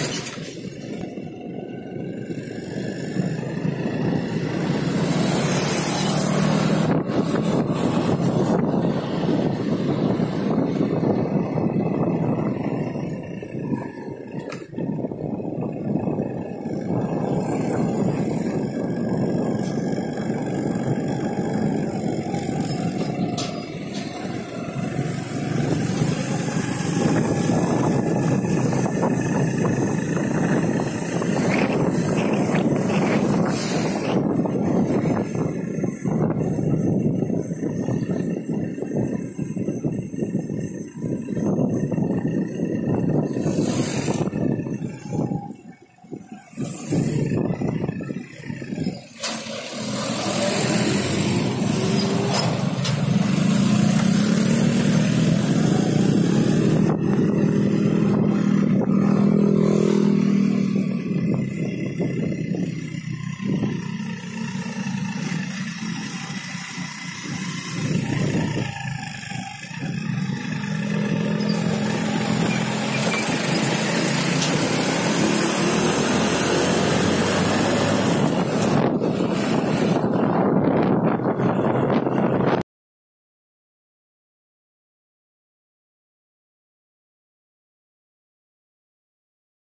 何?